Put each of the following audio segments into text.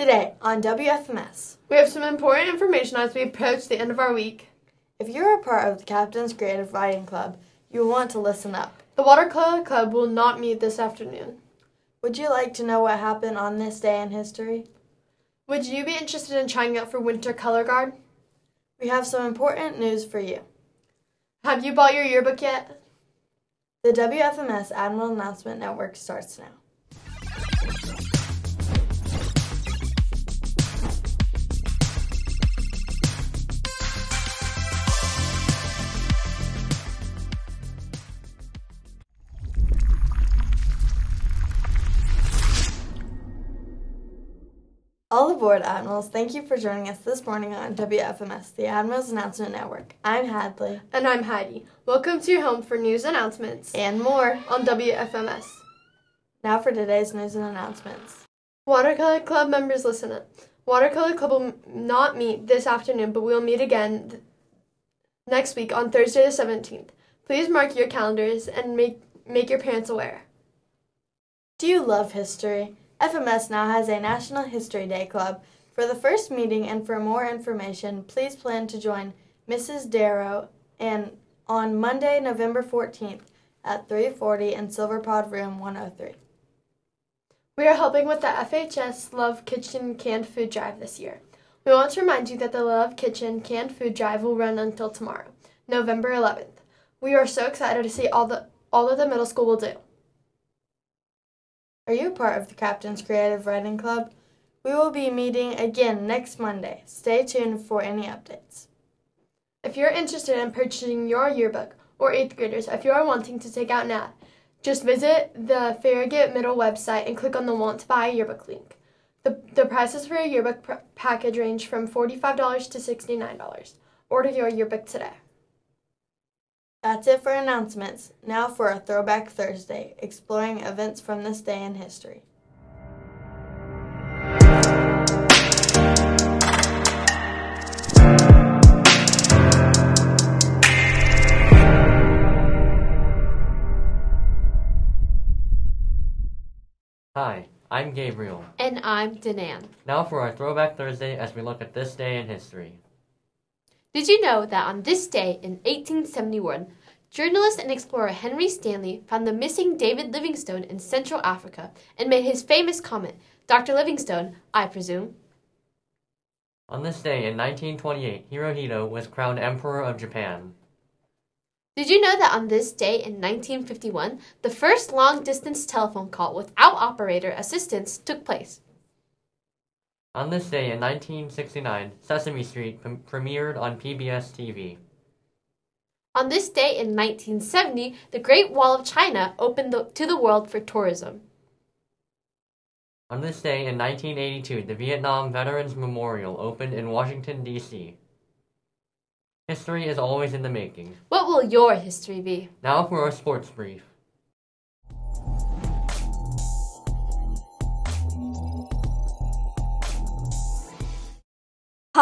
Today on WFMS, We have some important information as we approach the end of our week. if you're a part of the Captain's Creative Writing Club, you will want to listen up. The Watercolor Club will not meet this afternoon. Would you like to know what happened on this day in history? Would you be interested in trying out for Winter Color Guard? We have some important news for you. Have you bought your yearbook yet? The WFMS Admiral Announcement Network starts now. All aboard, Admirals. Thank you for joining us this morning on WFMS, the Admirals Announcement Network. I'm Hadley. And I'm Heidi. Welcome to your home for news announcements And more. on WFMS. Now for today's news and announcements. Watercolor Club members, listen up. Watercolor Club will not meet this afternoon, but we will meet again th- next week on Thursday the 17th. Please mark your calendars and make, make your parents aware. Do you love history? FMS now has a National History Day Club. For the first meeting and for more information, please plan to join Mrs. Darrow and on Monday, November 14th at 3:40 in Silverpod Room 103. We are helping with the FHS Love Kitchen canned food drive this year. We want to remind you that the Love Kitchen canned food drive will run until tomorrow, November 11th. We are so excited to see all the all that the middle school will do. Are you part of the Captain's Creative Writing Club? We will be meeting again next Monday. Stay tuned for any updates. If you're interested in purchasing your yearbook, or 8th graders, if you are wanting to take out an ad, just visit the Farragut Middle website and click on the Want to Buy Yearbook link. The, the prices for a yearbook pr- package range from $45 to $69. Order your yearbook today. That's it for announcements. Now for a Throwback Thursday, exploring events from this day in history. Hi, I'm Gabriel. And I'm Danan. Now for our Throwback Thursday as we look at this day in history. Did you know that on this day in 1871, journalist and explorer Henry Stanley found the missing David Livingstone in Central Africa and made his famous comment, Dr. Livingstone, I presume? On this day in 1928, Hirohito was crowned Emperor of Japan. Did you know that on this day in 1951, the first long distance telephone call without operator assistance took place? On this day in 1969, Sesame Street pre- premiered on PBS TV. On this day in 1970, the Great Wall of China opened the, to the world for tourism. On this day in 1982, the Vietnam Veterans Memorial opened in Washington, D.C. History is always in the making. What will your history be? Now for our sports brief.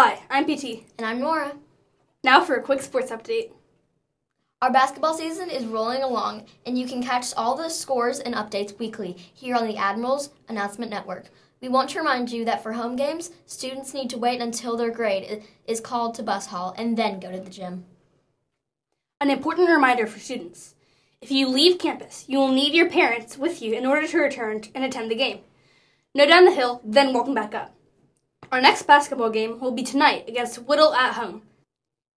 Hi, I'm PT. And I'm Nora. Now for a quick sports update. Our basketball season is rolling along, and you can catch all the scores and updates weekly here on the Admirals Announcement Network. We want to remind you that for home games, students need to wait until their grade is called to bus hall and then go to the gym. An important reminder for students. If you leave campus, you will need your parents with you in order to return and attend the game. No down the hill, then walking back up. Our next basketball game will be tonight against Whittle at home.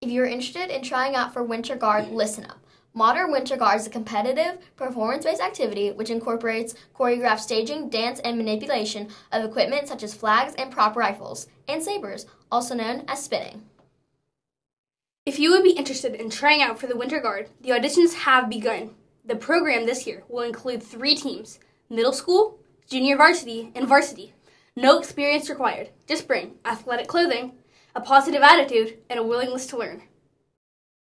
If you're interested in trying out for Winter Guard, listen up. Modern Winter Guard is a competitive, performance based activity which incorporates choreographed staging, dance, and manipulation of equipment such as flags and prop rifles, and sabers, also known as spinning. If you would be interested in trying out for the Winter Guard, the auditions have begun. The program this year will include three teams middle school, junior varsity, and varsity. No experience required. Just bring athletic clothing, a positive attitude, and a willingness to learn.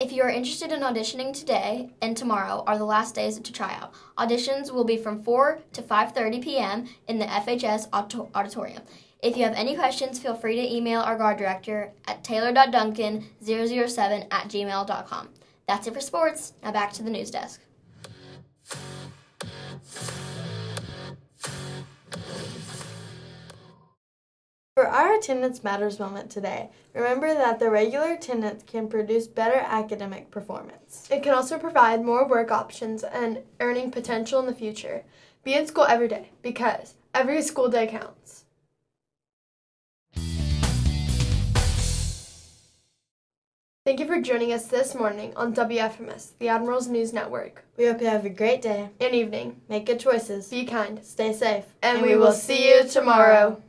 If you are interested in auditioning today and tomorrow are the last days to try out. Auditions will be from 4 to 5:30 p.m. in the FHS auditorium. If you have any questions, feel free to email our guard director at taylor.duncan007 at gmail.com. That's it for sports. Now back to the news desk. Our Attendance Matters moment today, remember that the regular attendance can produce better academic performance. It can also provide more work options and earning potential in the future. Be in school every day because every school day counts. Thank you for joining us this morning on WFMS, the Admirals News Network. We hope you have a great day. And evening. Make good choices. Be kind. Stay safe. And, we will see you tomorrow.